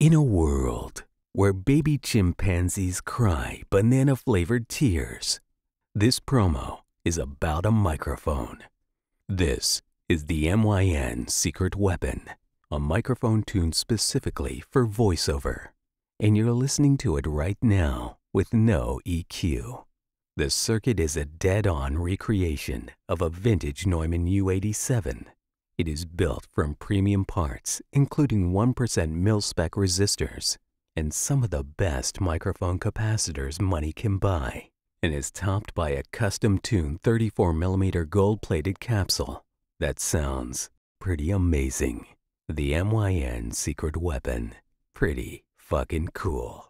In a world where baby chimpanzees cry banana flavored tears, this promo is about a microphone. This is the MYN Secret Weapon, a microphone tuned specifically for voiceover. And you're listening to it right now with no EQ. The circuit is a dead on recreation of a vintage Neumann U87 it is built from premium parts, including 1% mil-spec resistors and some of the best microphone capacitors money can buy, and is topped by a custom-tuned 34mm gold-plated capsule that sounds pretty amazing. The MYN Secret Weapon. Pretty fucking cool.